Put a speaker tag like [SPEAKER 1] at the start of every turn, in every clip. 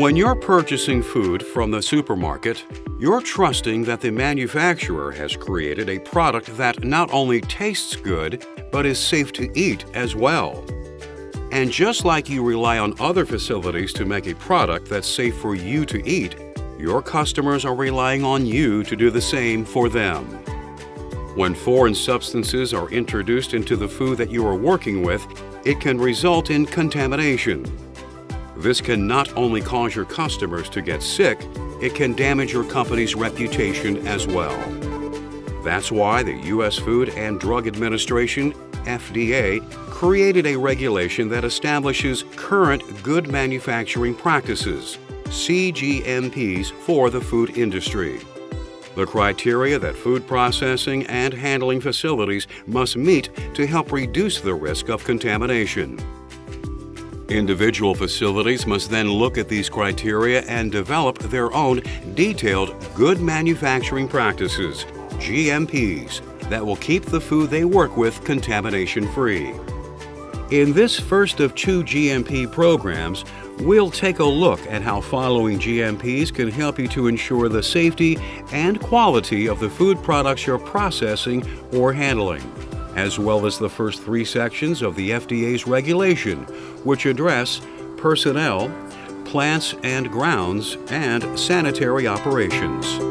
[SPEAKER 1] When you're purchasing food from the supermarket, you're trusting that the manufacturer has created a product that not only tastes good, but is safe to eat as well. And just like you rely on other facilities to make a product that's safe for you to eat, your customers are relying on you to do the same for them. When foreign substances are introduced into the food that you are working with, it can result in contamination. This can not only cause your customers to get sick, it can damage your company's reputation as well. That's why the U.S. Food and Drug Administration, FDA, created a regulation that establishes current good manufacturing practices, CGMPs, for the food industry. The criteria that food processing and handling facilities must meet to help reduce the risk of contamination. Individual facilities must then look at these criteria and develop their own detailed Good Manufacturing Practices, GMPs, that will keep the food they work with contamination free. In this first of two GMP programs, we'll take a look at how following GMPs can help you to ensure the safety and quality of the food products you're processing or handling as well as the first three sections of the FDA's regulation, which address personnel, plants and grounds, and sanitary operations.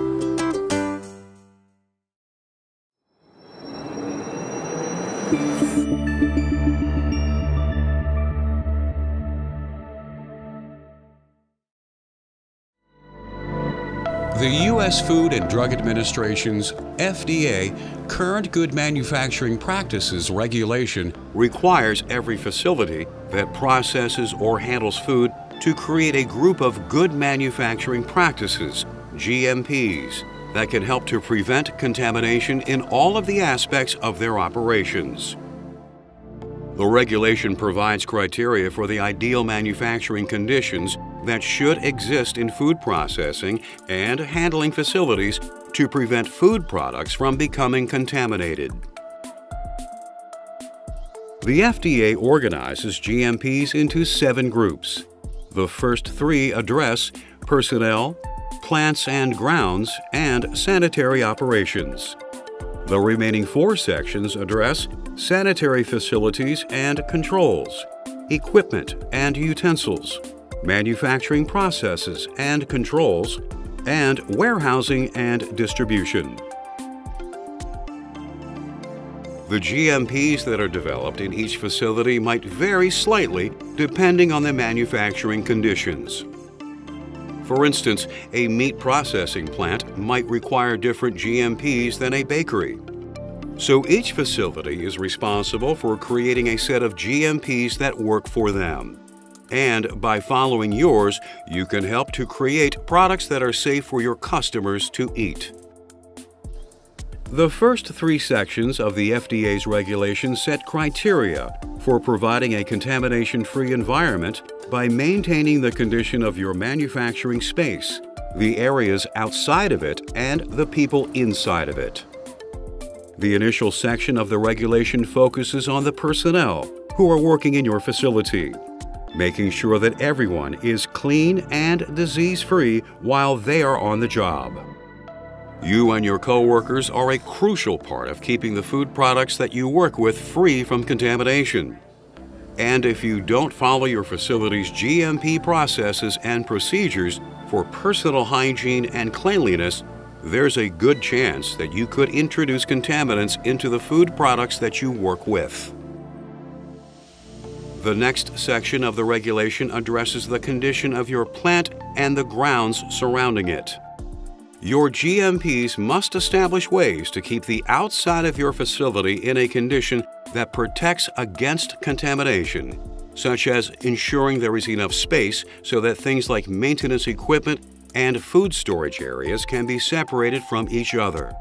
[SPEAKER 1] The U.S. Food and Drug Administration's FDA Current Good Manufacturing Practices regulation requires every facility that processes or handles food to create a group of good manufacturing practices, GMPs, that can help to prevent contamination in all of the aspects of their operations. The regulation provides criteria for the ideal manufacturing conditions that should exist in food processing and handling facilities to prevent food products from becoming contaminated. The FDA organizes GMPs into seven groups. The first three address personnel, plants and grounds, and sanitary operations. The remaining four sections address sanitary facilities and controls, equipment and utensils, manufacturing processes and controls, and warehousing and distribution. The GMPs that are developed in each facility might vary slightly depending on the manufacturing conditions. For instance, a meat processing plant might require different GMPs than a bakery. So each facility is responsible for creating a set of GMPs that work for them. And by following yours, you can help to create products that are safe for your customers to eat. The first three sections of the FDA's regulation set criteria for providing a contamination-free environment by maintaining the condition of your manufacturing space, the areas outside of it, and the people inside of it. The initial section of the regulation focuses on the personnel who are working in your facility, making sure that everyone is clean and disease-free while they are on the job. You and your coworkers are a crucial part of keeping the food products that you work with free from contamination. And if you don't follow your facility's GMP processes and procedures for personal hygiene and cleanliness, there's a good chance that you could introduce contaminants into the food products that you work with. The next section of the regulation addresses the condition of your plant and the grounds surrounding it. Your GMPs must establish ways to keep the outside of your facility in a condition that protects against contamination, such as ensuring there is enough space so that things like maintenance equipment and food storage areas can be separated from each other,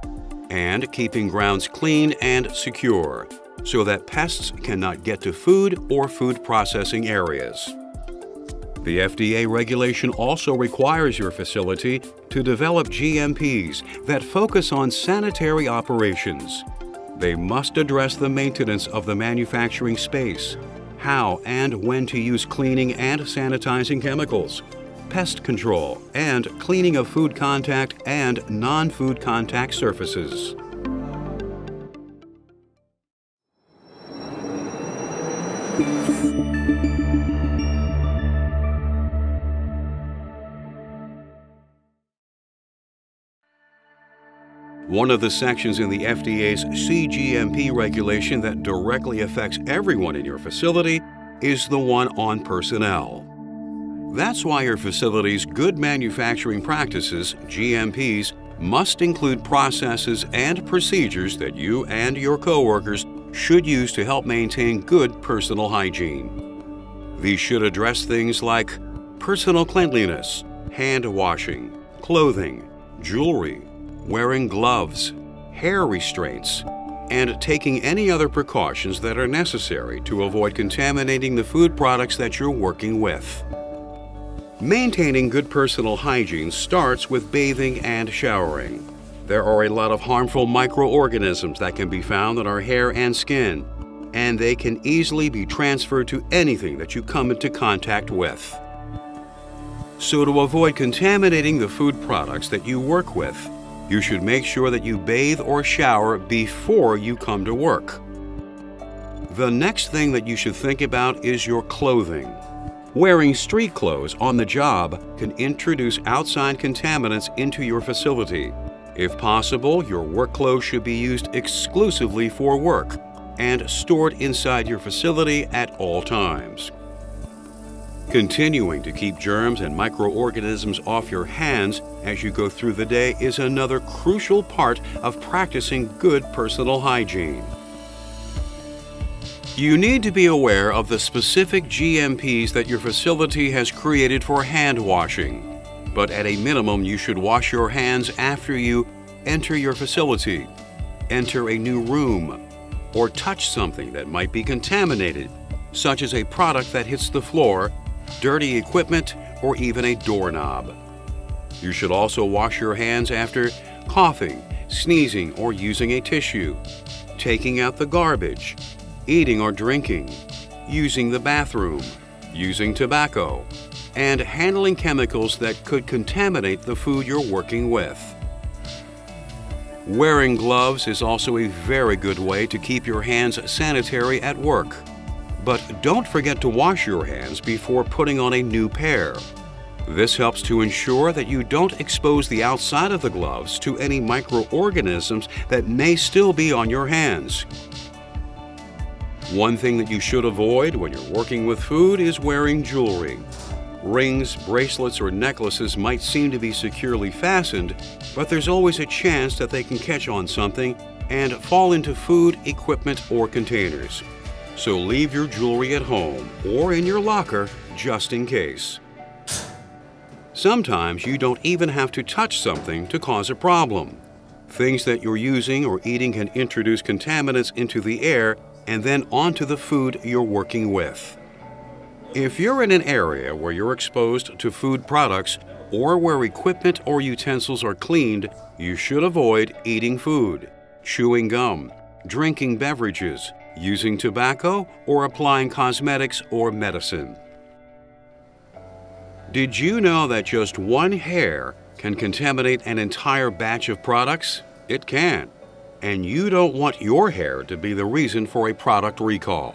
[SPEAKER 1] and keeping grounds clean and secure so that pests cannot get to food or food processing areas. The FDA regulation also requires your facility to develop GMPs that focus on sanitary operations. They must address the maintenance of the manufacturing space, how and when to use cleaning and sanitizing chemicals, pest control, and cleaning of food contact and non-food contact surfaces. One of the sections in the FDA's CGMP regulation that directly affects everyone in your facility is the one on personnel. That's why your facility's good manufacturing practices, GMPs, must include processes and procedures that you and your coworkers should use to help maintain good personal hygiene. These should address things like personal cleanliness, hand washing, clothing, jewelry, wearing gloves, hair restraints, and taking any other precautions that are necessary to avoid contaminating the food products that you're working with. Maintaining good personal hygiene starts with bathing and showering. There are a lot of harmful microorganisms that can be found in our hair and skin, and they can easily be transferred to anything that you come into contact with. So to avoid contaminating the food products that you work with, you should make sure that you bathe or shower before you come to work. The next thing that you should think about is your clothing. Wearing street clothes on the job can introduce outside contaminants into your facility. If possible, your work clothes should be used exclusively for work and stored inside your facility at all times. Continuing to keep germs and microorganisms off your hands as you go through the day is another crucial part of practicing good personal hygiene. You need to be aware of the specific GMPs that your facility has created for hand washing, but at a minimum you should wash your hands after you enter your facility, enter a new room, or touch something that might be contaminated, such as a product that hits the floor dirty equipment, or even a doorknob. You should also wash your hands after coughing, sneezing, or using a tissue, taking out the garbage, eating or drinking, using the bathroom, using tobacco, and handling chemicals that could contaminate the food you're working with. Wearing gloves is also a very good way to keep your hands sanitary at work. But don't forget to wash your hands before putting on a new pair. This helps to ensure that you don't expose the outside of the gloves to any microorganisms that may still be on your hands. One thing that you should avoid when you're working with food is wearing jewelry. Rings, bracelets, or necklaces might seem to be securely fastened, but there's always a chance that they can catch on something and fall into food, equipment, or containers so leave your jewelry at home or in your locker just in case. Sometimes you don't even have to touch something to cause a problem. Things that you're using or eating can introduce contaminants into the air and then onto the food you're working with. If you're in an area where you're exposed to food products or where equipment or utensils are cleaned, you should avoid eating food, chewing gum, drinking beverages, using tobacco, or applying cosmetics or medicine. Did you know that just one hair can contaminate an entire batch of products? It can. And you don't want your hair to be the reason for a product recall.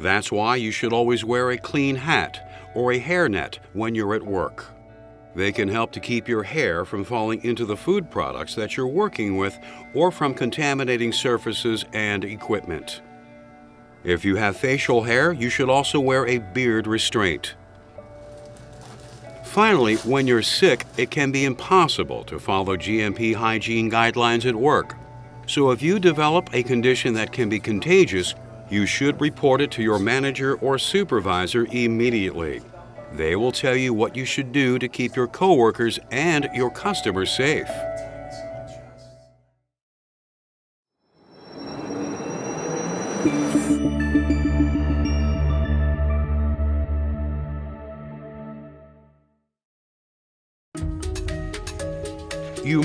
[SPEAKER 1] That's why you should always wear a clean hat or a hairnet when you're at work. They can help to keep your hair from falling into the food products that you're working with or from contaminating surfaces and equipment. If you have facial hair, you should also wear a beard restraint. Finally, when you're sick, it can be impossible to follow GMP hygiene guidelines at work. So if you develop a condition that can be contagious, you should report it to your manager or supervisor immediately. They will tell you what you should do to keep your coworkers and your customers safe.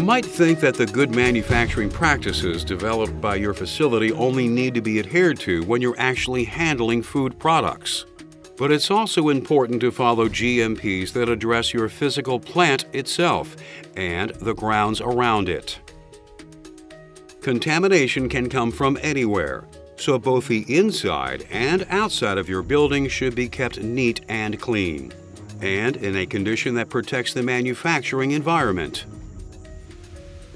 [SPEAKER 1] Might think that the good manufacturing practices developed by your facility only need to be adhered to when you're actually handling food products. But it's also important to follow GMPs that address your physical plant itself and the grounds around it. Contamination can come from anywhere, so both the inside and outside of your building should be kept neat and clean, and in a condition that protects the manufacturing environment.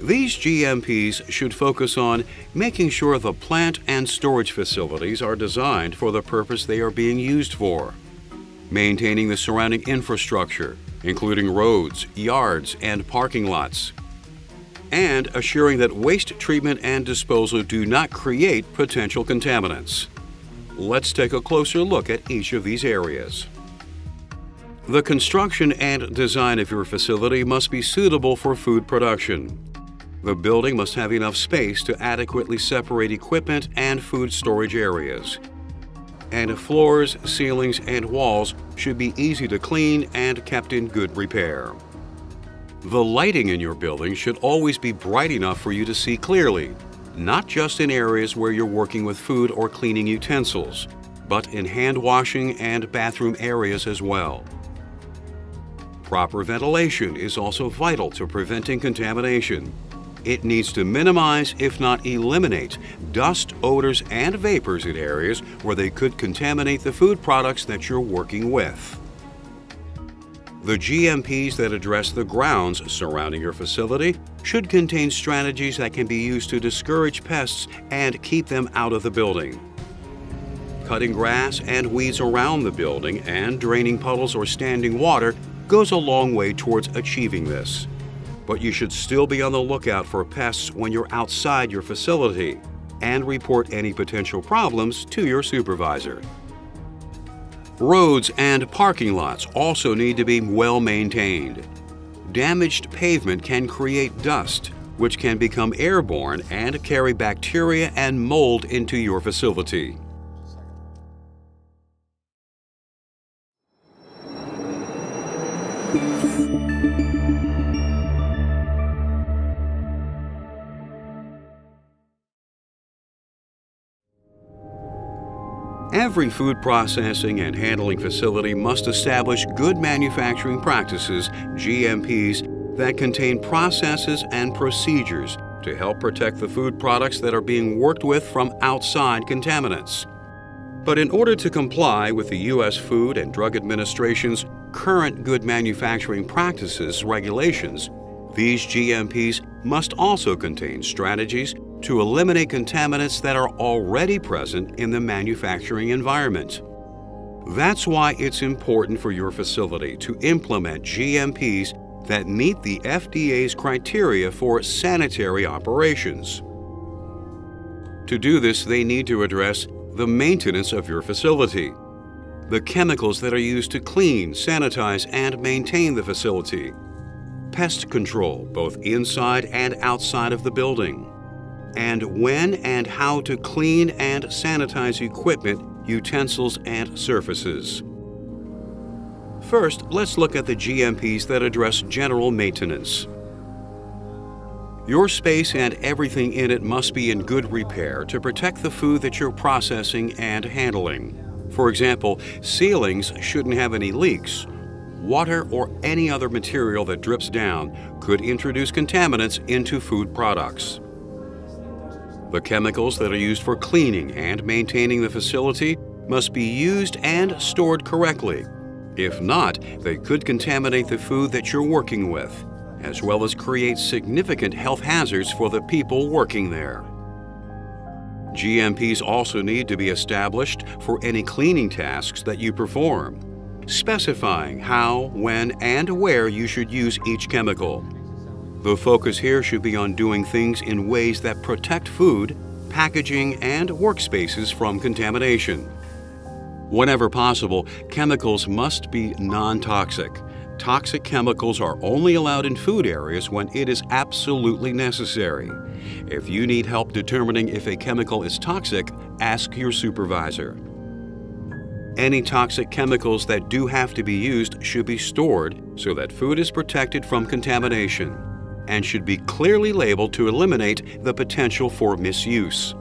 [SPEAKER 1] These GMPs should focus on making sure the plant and storage facilities are designed for the purpose they are being used for, maintaining the surrounding infrastructure, including roads, yards, and parking lots, and assuring that waste treatment and disposal do not create potential contaminants. Let's take a closer look at each of these areas. The construction and design of your facility must be suitable for food production. The building must have enough space to adequately separate equipment and food storage areas. And floors, ceilings, and walls should be easy to clean and kept in good repair. The lighting in your building should always be bright enough for you to see clearly, not just in areas where you're working with food or cleaning utensils, but in hand washing and bathroom areas as well. Proper ventilation is also vital to preventing contamination. It needs to minimize, if not eliminate, dust, odors, and vapors in areas where they could contaminate the food products that you're working with. The GMPs that address the grounds surrounding your facility should contain strategies that can be used to discourage pests and keep them out of the building. Cutting grass and weeds around the building and draining puddles or standing water goes a long way towards achieving this but you should still be on the lookout for pests when you're outside your facility and report any potential problems to your supervisor. Roads and parking lots also need to be well maintained. Damaged pavement can create dust, which can become airborne and carry bacteria and mold into your facility. Every food processing and handling facility must establish good manufacturing practices, GMPs, that contain processes and procedures to help protect the food products that are being worked with from outside contaminants. But in order to comply with the U.S. Food and Drug Administration's current good manufacturing practices regulations, these GMPs must also contain strategies to eliminate contaminants that are already present in the manufacturing environment. That's why it's important for your facility to implement GMPs that meet the FDA's criteria for sanitary operations. To do this, they need to address the maintenance of your facility, the chemicals that are used to clean, sanitize, and maintain the facility, pest control both inside and outside of the building, and when and how to clean and sanitize equipment, utensils, and surfaces. First, let's look at the GMPs that address general maintenance. Your space and everything in it must be in good repair to protect the food that you're processing and handling. For example, ceilings shouldn't have any leaks. Water or any other material that drips down could introduce contaminants into food products. The chemicals that are used for cleaning and maintaining the facility must be used and stored correctly. If not, they could contaminate the food that you're working with, as well as create significant health hazards for the people working there. GMPs also need to be established for any cleaning tasks that you perform, specifying how, when, and where you should use each chemical. The focus here should be on doing things in ways that protect food, packaging, and workspaces from contamination. Whenever possible, chemicals must be non-toxic. Toxic chemicals are only allowed in food areas when it is absolutely necessary. If you need help determining if a chemical is toxic, ask your supervisor. Any toxic chemicals that do have to be used should be stored so that food is protected from contamination and should be clearly labeled to eliminate the potential for misuse.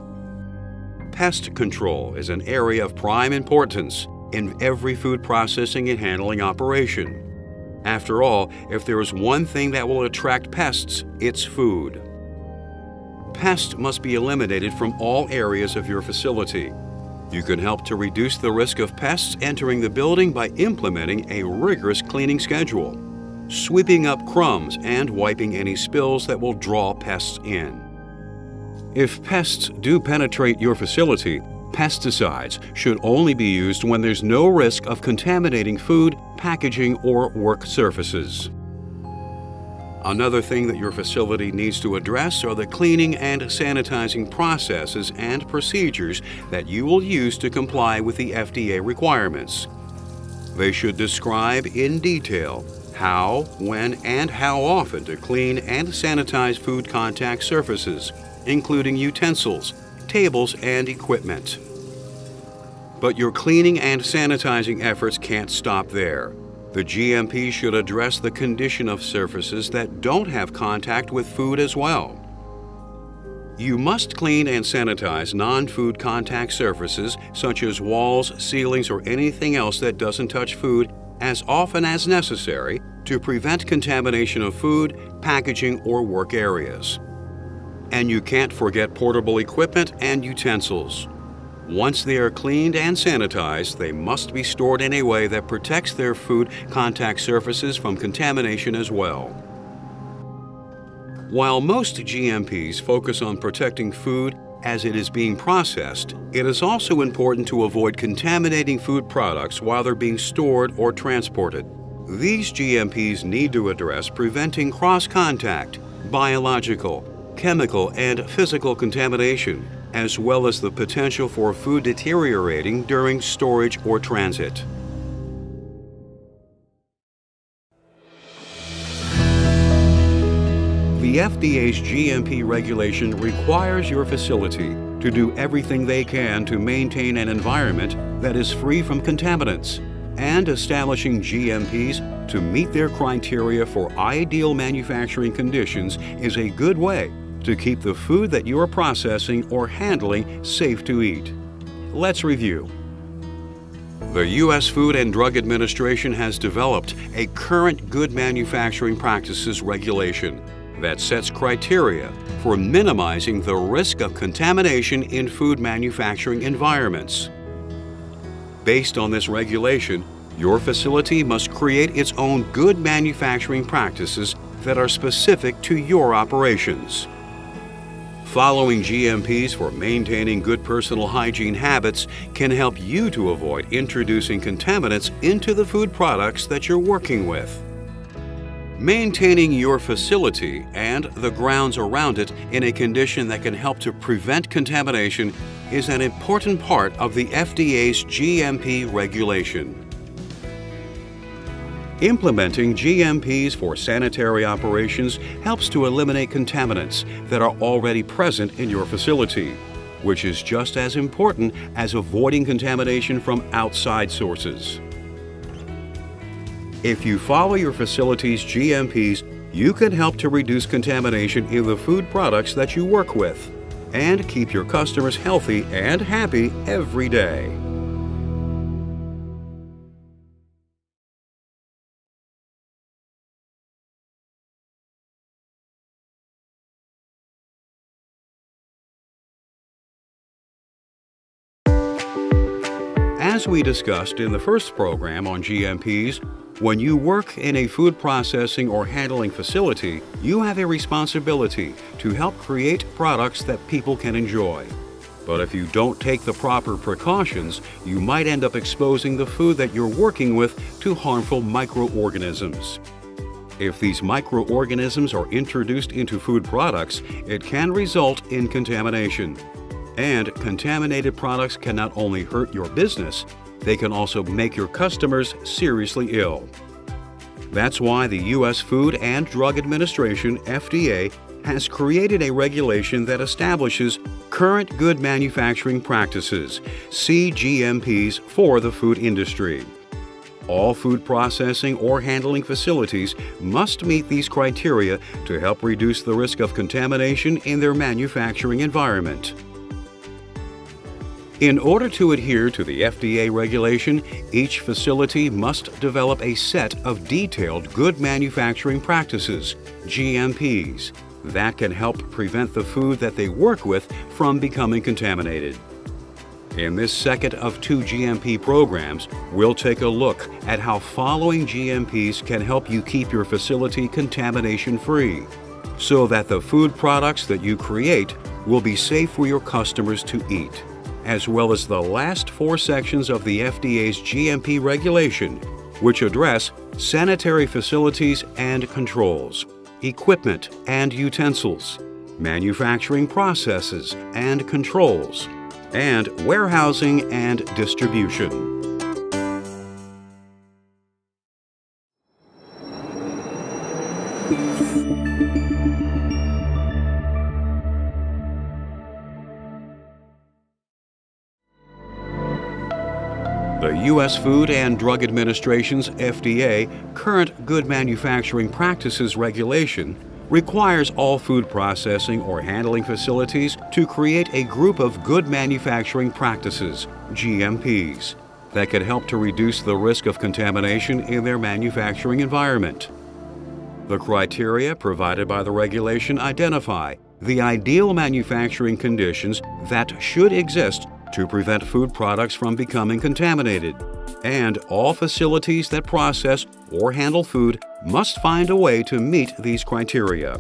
[SPEAKER 1] Pest control is an area of prime importance in every food processing and handling operation. After all, if there is one thing that will attract pests, it's food. Pests must be eliminated from all areas of your facility. You can help to reduce the risk of pests entering the building by implementing a rigorous cleaning schedule, sweeping up crumbs and wiping any spills that will draw pests in. If pests do penetrate your facility, pesticides should only be used when there's no risk of contaminating food, packaging, or work surfaces. Another thing that your facility needs to address are the cleaning and sanitizing processes and procedures that you will use to comply with the FDA requirements. They should describe in detail how, when, and how often to clean and sanitize food contact surfaces, including utensils, tables, and equipment. But your cleaning and sanitizing efforts can't stop there. The GMP should address the condition of surfaces that don't have contact with food as well. You must clean and sanitize non-food contact surfaces such as walls, ceilings, or anything else that doesn't touch food as often as necessary to prevent contamination of food, packaging, or work areas. And you can't forget portable equipment and utensils. Once they are cleaned and sanitized, they must be stored in a way that protects their food contact surfaces from contamination as well. While most GMPs focus on protecting food as it is being processed, it is also important to avoid contaminating food products while they're being stored or transported. These GMPs need to address preventing cross-contact, biological, chemical, and physical contamination, as well as the potential for food deteriorating during storage or transit. The FDA's GMP regulation requires your facility to do everything they can to maintain an environment that is free from contaminants and establishing GMPs to meet their criteria for ideal manufacturing conditions is a good way to keep the food that you are processing or handling safe to eat. Let's review. The U.S. Food and Drug Administration has developed a current good manufacturing practices regulation that sets criteria for minimizing the risk of contamination in food manufacturing environments. Based on this regulation, your facility must create its own good manufacturing practices that are specific to your operations. Following GMPs for maintaining good personal hygiene habits can help you to avoid introducing contaminants into the food products that you're working with. Maintaining your facility and the grounds around it in a condition that can help to prevent contamination is an important part of the FDA's GMP regulation. Implementing GMPs for sanitary operations helps to eliminate contaminants that are already present in your facility, which is just as important as avoiding contamination from outside sources. If you follow your facility's GMPs, you can help to reduce contamination in the food products that you work with and keep your customers healthy and happy every day. As we discussed in the first program on GMPs, when you work in a food processing or handling facility, you have a responsibility to help create products that people can enjoy. But if you don't take the proper precautions, you might end up exposing the food that you're working with to harmful microorganisms. If these microorganisms are introduced into food products, it can result in contamination. And contaminated products can not only hurt your business, they can also make your customers seriously ill. That's why the U.S. Food and Drug Administration, FDA, has created a regulation that establishes Current Good Manufacturing Practices, CGMPs, for the food industry. All food processing or handling facilities must meet these criteria to help reduce the risk of contamination in their manufacturing environment. In order to adhere to the FDA regulation, each facility must develop a set of detailed good manufacturing practices, GMPs, that can help prevent the food that they work with from becoming contaminated. In this second of two GMP programs, we'll take a look at how following GMPs can help you keep your facility contamination free so that the food products that you create will be safe for your customers to eat, as well as the last four sections of the FDA's GMP regulation, which address sanitary facilities and controls, equipment and utensils, manufacturing processes and controls, and warehousing and distribution. U.S. Food and Drug Administration's FDA current Good Manufacturing Practices regulation requires all food processing or handling facilities to create a group of good manufacturing practices, GMPs, that could help to reduce the risk of contamination in their manufacturing environment. The criteria provided by the regulation identify the ideal manufacturing conditions that should exist to prevent food products from becoming contaminated and all facilities that process or handle food must find a way to meet these criteria.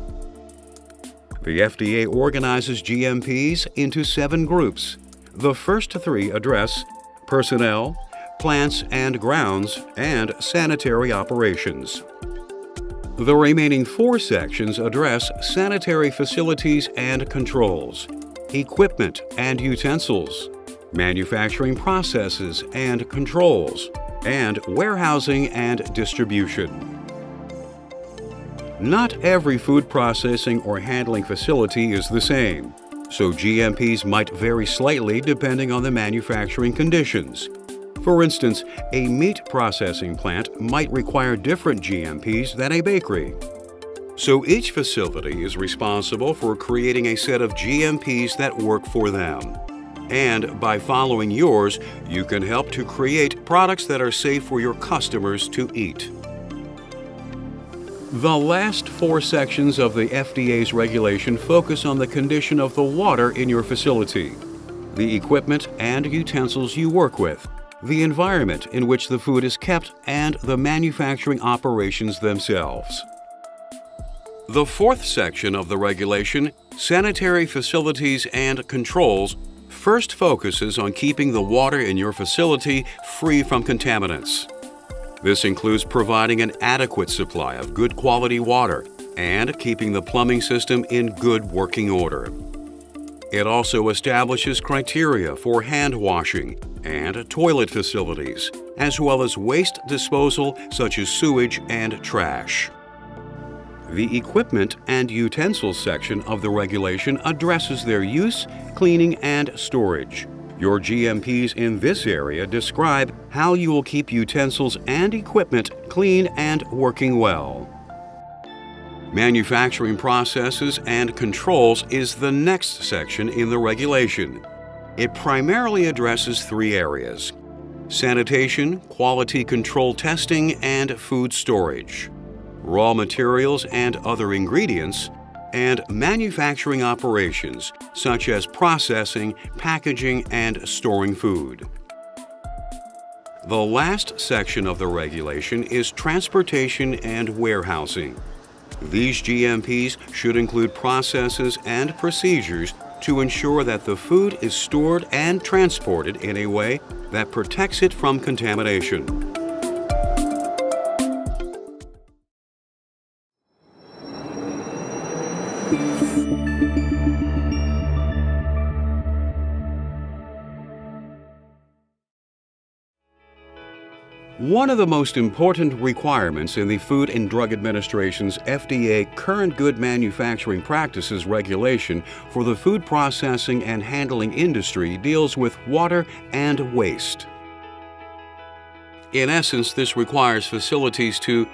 [SPEAKER 1] The FDA organizes GMPs into seven groups. The first three address personnel, plants and grounds, and sanitary operations. The remaining four sections address sanitary facilities and controls, equipment and utensils, manufacturing processes and controls, and warehousing and distribution. Not every food processing or handling facility is the same, so GMPs might vary slightly depending on the manufacturing conditions. For instance, a meat processing plant might require different GMPs than a bakery. So each facility is responsible for creating a set of GMPs that work for them. And by following yours, you can help to create products that are safe for your customers to eat. The last four sections of the FDA's regulation focus on the condition of the water in your facility, the equipment and utensils you work with, the environment in which the food is kept, and the manufacturing operations themselves. The fourth section of the regulation, Sanitary Facilities and Controls, first focuses on keeping the water in your facility free from contaminants. This includes providing an adequate supply of good quality water and keeping the plumbing system in good working order. It also establishes criteria for hand washing and toilet facilities, as well as waste disposal such as sewage and trash. The Equipment and Utensils section of the regulation addresses their use, cleaning, and storage. Your GMPs in this area describe how you will keep utensils and equipment clean and working well. Manufacturing processes and controls is the next section in the regulation. It primarily addresses three areas sanitation, quality control testing, and food storage raw materials and other ingredients, and manufacturing operations such as processing, packaging, and storing food. The last section of the regulation is transportation and warehousing. These GMPs should include processes and procedures to ensure that the food is stored and transported in a way that protects it from contamination. One of the most important requirements in the Food and Drug Administration's FDA Current Good Manufacturing Practices regulation for the food processing and handling industry deals with water and waste. In essence, this requires facilities to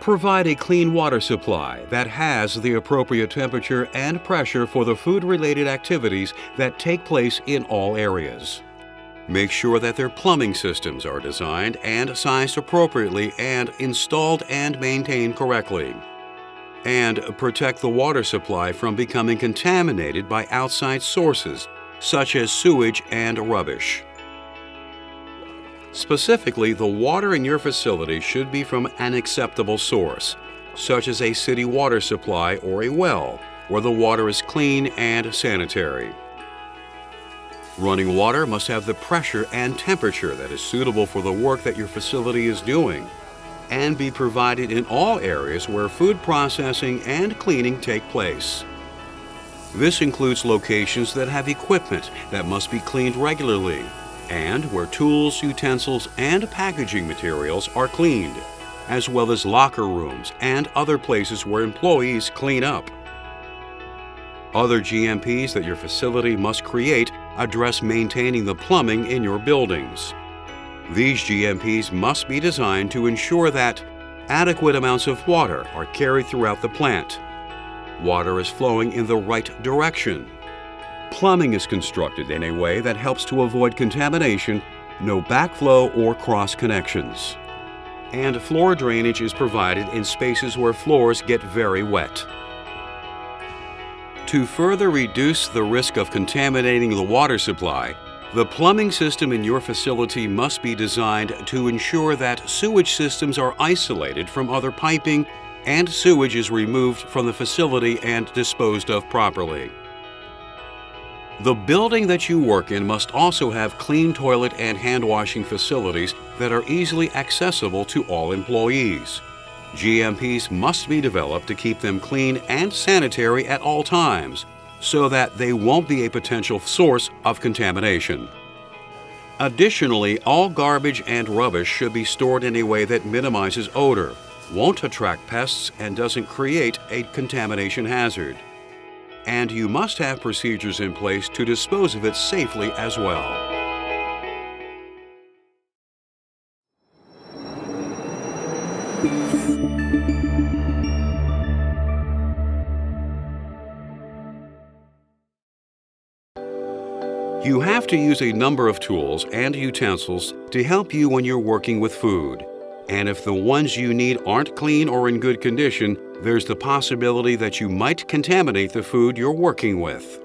[SPEAKER 1] provide a clean water supply that has the appropriate temperature and pressure for the food-related activities that take place in all areas Make sure that their plumbing systems are designed and sized appropriately and installed and maintained correctly. And protect the water supply from becoming contaminated by outside sources, such as sewage and rubbish. Specifically, the water in your facility should be from an acceptable source, such as a city water supply or a well, where the water is clean and sanitary. Running water must have the pressure and temperature that is suitable for the work that your facility is doing and be provided in all areas where food processing and cleaning take place. This includes locations that have equipment that must be cleaned regularly and where tools, utensils, and packaging materials are cleaned, as well as locker rooms and other places where employees clean up. Other GMPs that your facility must create address maintaining the plumbing in your buildings. These GMPs must be designed to ensure that adequate amounts of water are carried throughout the plant. Water is flowing in the right direction. Plumbing is constructed in a way that helps to avoid contamination, no backflow or cross connections. And floor drainage is provided in spaces where floors get very wet. To further reduce the risk of contaminating the water supply, the plumbing system in your facility must be designed to ensure that sewage systems are isolated from other piping and sewage is removed from the facility and disposed of properly. The building that you work in must also have clean toilet and hand washing facilities that are easily accessible to all employees. GMPs must be developed to keep them clean and sanitary at all times so that they won't be a potential source of contamination. Additionally, all garbage and rubbish should be stored in a way that minimizes odor, won't attract pests, and doesn't create a contamination hazard. And you must have procedures in place to dispose of it safely as well. You have to use a number of tools and utensils to help you when you're working with food. And if the ones you need aren't clean or in good condition, there's the possibility that you might contaminate the food you're working with.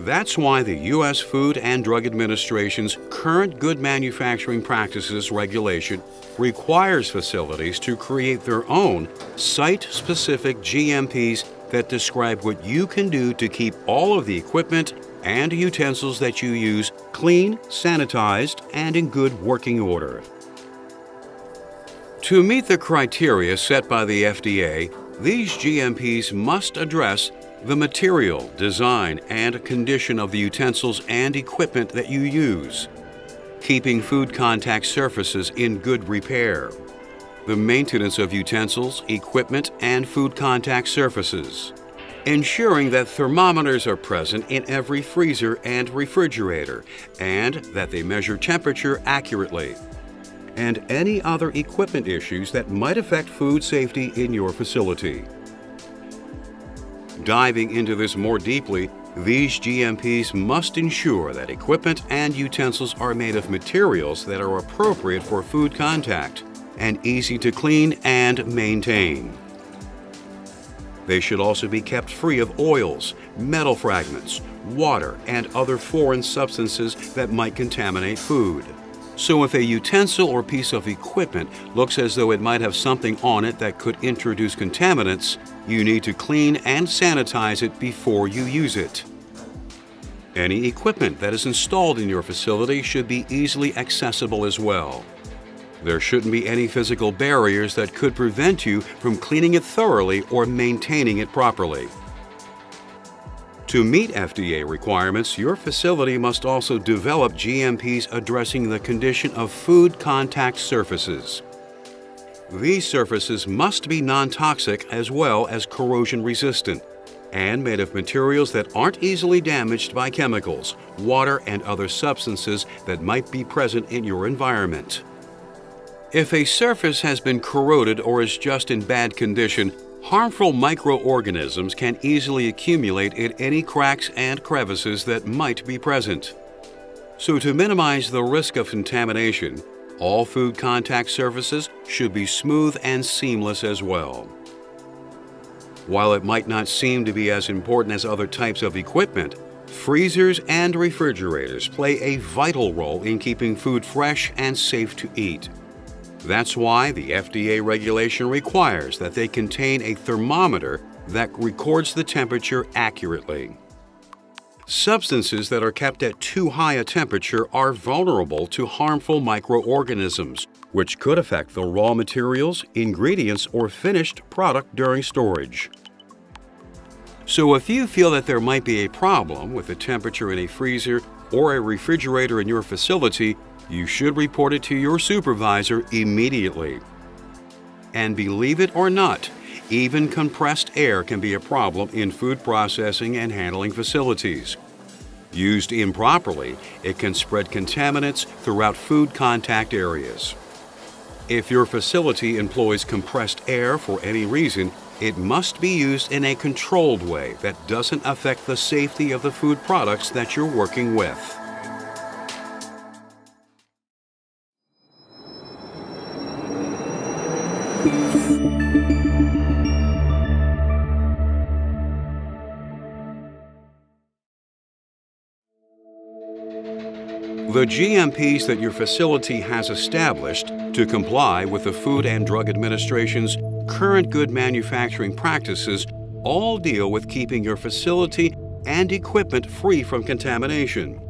[SPEAKER 1] That's why the U.S. Food and Drug Administration's current Good Manufacturing Practices regulation requires facilities to create their own site-specific GMPs that describe what you can do to keep all of the equipment and utensils that you use clean, sanitized, and in good working order. To meet the criteria set by the FDA, these GMPs must address the material, design, and condition of the utensils and equipment that you use, keeping food contact surfaces in good repair, the maintenance of utensils, equipment, and food contact surfaces, ensuring that thermometers are present in every freezer and refrigerator and that they measure temperature accurately, and any other equipment issues that might affect food safety in your facility. Diving into this more deeply, these GMPs must ensure that equipment and utensils are made of materials that are appropriate for food contact and easy to clean and maintain. They should also be kept free of oils, metal fragments, water, and other foreign substances that might contaminate food. So if a utensil or piece of equipment looks as though it might have something on it that could introduce contaminants, you need to clean and sanitize it before you use it. Any equipment that is installed in your facility should be easily accessible as well. There shouldn't be any physical barriers that could prevent you from cleaning it thoroughly or maintaining it properly. To meet FDA requirements, your facility must also develop GMPs addressing the condition of food contact surfaces. These surfaces must be non-toxic as well as corrosion resistant and made of materials that aren't easily damaged by chemicals, water, and other substances that might be present in your environment. If a surface has been corroded or is just in bad condition, harmful microorganisms can easily accumulate in any cracks and crevices that might be present. So to minimize the risk of contamination, all food contact surfaces should be smooth and seamless as well. While it might not seem to be as important as other types of equipment, freezers and refrigerators play a vital role in keeping food fresh and safe to eat. That's why the FDA regulation requires that they contain a thermometer that records the temperature accurately. Substances that are kept at too high a temperature are vulnerable to harmful microorganisms, which could affect the raw materials, ingredients, or finished product during storage. So if you feel that there might be a problem with the temperature in a freezer or a refrigerator in your facility, you should report it to your supervisor immediately. And believe it or not, even compressed air can be a problem in food processing and handling facilities. Used improperly, it can spread contaminants throughout food contact areas. If your facility employs compressed air for any reason, it must be used in a controlled way that doesn't affect the safety of the food products that you're working with. The GMPs that your facility has established to comply with the Food and Drug Administration's current good manufacturing practices all deal with keeping your facility and equipment free from contamination.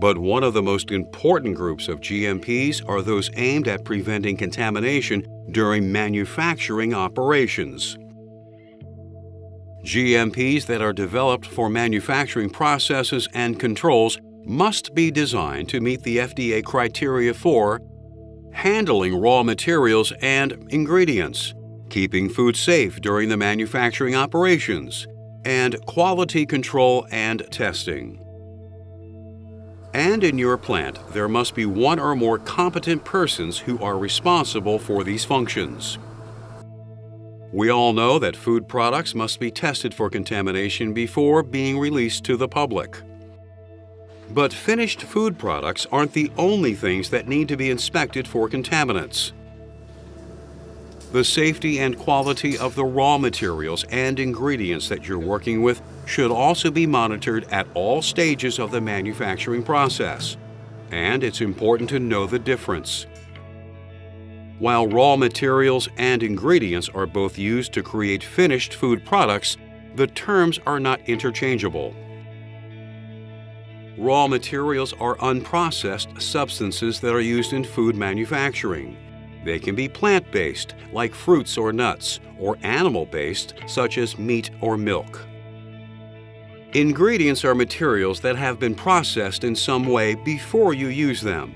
[SPEAKER 1] But one of the most important groups of GMPs are those aimed at preventing contamination during manufacturing operations. GMPs that are developed for manufacturing processes and controls must be designed to meet the FDA criteria for handling raw materials and ingredients, keeping food safe during the manufacturing operations, and quality control and testing. And in your plant, there must be one or more competent persons who are responsible for these functions. We all know that food products must be tested for contamination before being released to the public. But finished food products aren't the only things that need to be inspected for contaminants. The safety and quality of the raw materials and ingredients that you're working with should also be monitored at all stages of the manufacturing process. And it's important to know the difference. While raw materials and ingredients are both used to create finished food products, the terms are not interchangeable. Raw materials are unprocessed substances that are used in food manufacturing. They can be plant-based, like fruits or nuts, or animal-based, such as meat or milk. Ingredients are materials that have been processed in some way before you use them.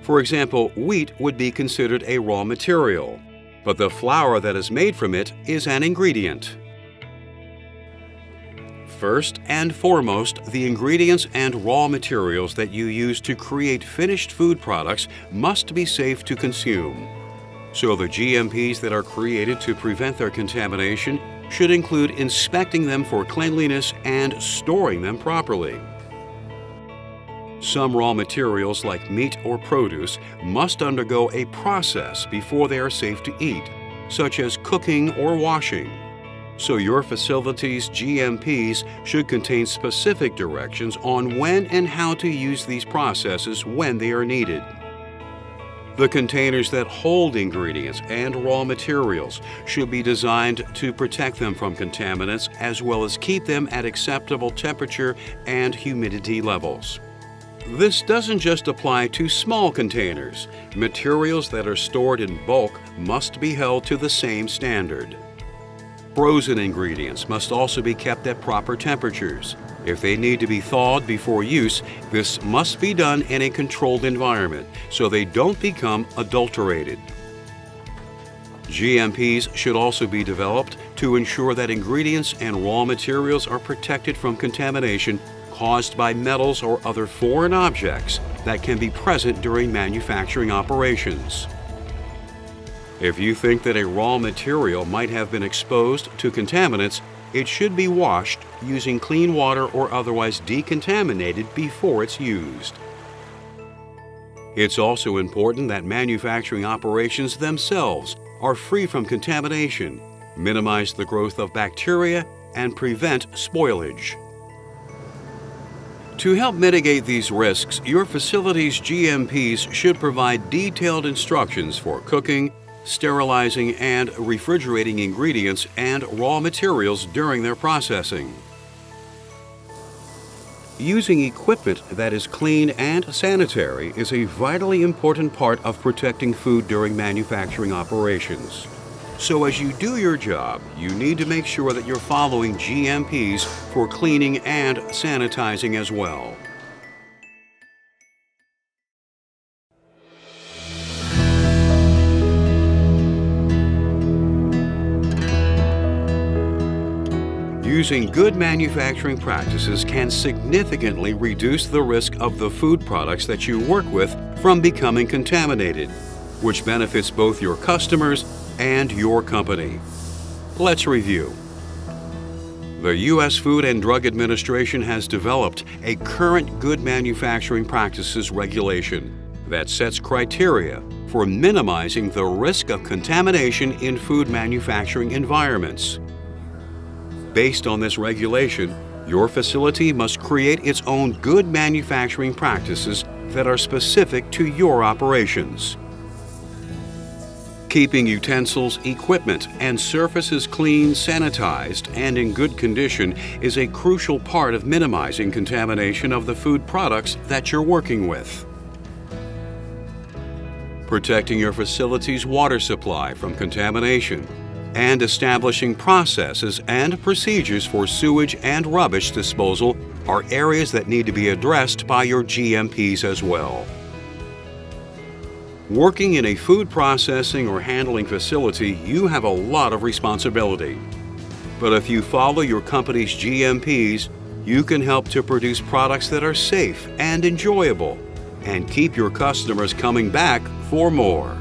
[SPEAKER 1] For example, wheat would be considered a raw material, but the flour that is made from it is an ingredient. First and foremost, the ingredients and raw materials that you use to create finished food products must be safe to consume. So the GMPs that are created to prevent their contamination should include inspecting them for cleanliness and storing them properly. Some raw materials like meat or produce must undergo a process before they are safe to eat, such as cooking or washing so your facility's GMPs should contain specific directions on when and how to use these processes when they are needed. The containers that hold ingredients and raw materials should be designed to protect them from contaminants as well as keep them at acceptable temperature and humidity levels. This doesn't just apply to small containers. Materials that are stored in bulk must be held to the same standard. Frozen ingredients must also be kept at proper temperatures. If they need to be thawed before use, this must be done in a controlled environment so they don't become adulterated. GMPs should also be developed to ensure that ingredients and raw materials are protected from contamination caused by metals or other foreign objects that can be present during manufacturing operations. If you think that a raw material might have been exposed to contaminants, it should be washed using clean water or otherwise decontaminated before it's used. It's also important that manufacturing operations themselves are free from contamination, minimize the growth of bacteria, and prevent spoilage. To help mitigate these risks, your facility's GMPs should provide detailed instructions for cooking, sterilizing, and refrigerating ingredients and raw materials during their processing. Using equipment that is clean and sanitary is a vitally important part of protecting food during manufacturing operations. So as you do your job, you need to make sure that you're following GMPs for cleaning and sanitizing as well. Using good manufacturing practices can significantly reduce the risk of the food products that you work with from becoming contaminated, which benefits both your customers and your company. Let's review. The U.S. Food and Drug Administration has developed a current good manufacturing practices regulation that sets criteria for minimizing the risk of contamination in food manufacturing environments. Based on this regulation, your facility must create its own good manufacturing practices that are specific to your operations. Keeping utensils, equipment, and surfaces clean, sanitized, and in good condition is a crucial part of minimizing contamination of the food products that you're working with. Protecting your facility's water supply from contamination and establishing processes and procedures for sewage and rubbish disposal are areas that need to be addressed by your GMPs as well. Working in a food processing or handling facility, you have a lot of responsibility. But if you follow your company's GMPs, you can help to produce products that are safe and enjoyable and keep your customers coming back for more.